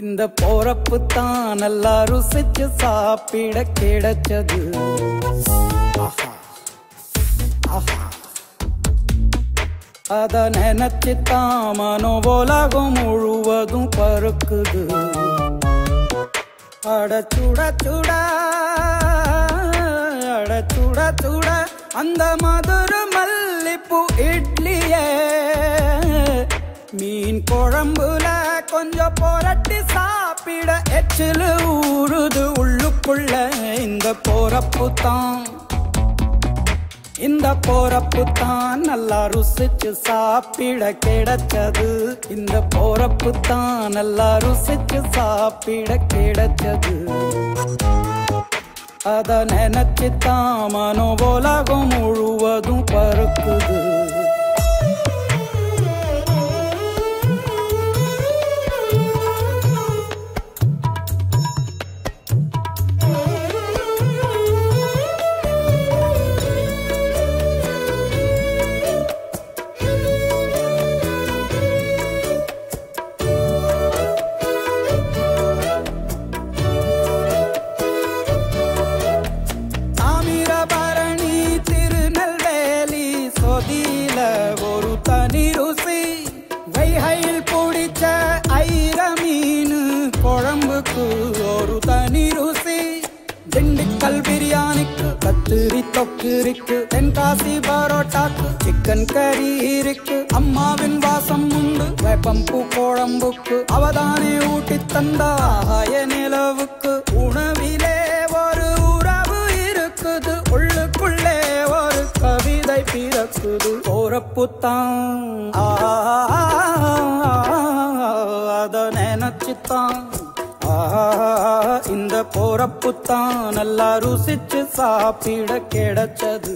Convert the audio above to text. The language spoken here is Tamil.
இந்த போறப்பு தான் நல்லா ருசிச்சு சாப்பிட கிடைச்சது. அத நினைச்சு தாமனோ மனோ உலகம் முழுவதும் பருக்குது அட சுட சுட அட சுட சுட அந்த மதுர மல்லிப்பூ இட்லியே. மீன் குழம்புல கொஞ்சம் புரட்டி சாப்பிட எச்சில் ஊறுது உள்ளுக்குள்ள. இந்த போறப்பு தான். இந்த போறப்பு தான் நல்லா ருசிச்சு சாப்பிட கிடைச்சது. இந்த போறப்பு தான் நல்லா ருசிச்சு சாப்பிட கிடைச்சது. அத நினைச்சு தான் மனோ உலகம் முழுவதும் பருக்குது திண்டுக்கல் பிரியாணிக்கு கத்திரி தொக்கு இருக்கு தென்காசி பரோட்டாக்கு சிக்கன் கறி இருக்கு. அம்மாவின் வாசம் உண்டு வேப்பம்பூ குழம்புக்கு அவதானே ஊட்டி தந்தாய நிலவுக்கு. உணவிலே ஒரு உறவு இருக்குது உள்ளுக்குள்ளே ஒரு கவிதை பிறக்குது. போறப்புத்தான் அத இந்த நல்லா ருசிச்சு சாப்பிட கிடைச்சது.